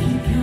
keep you.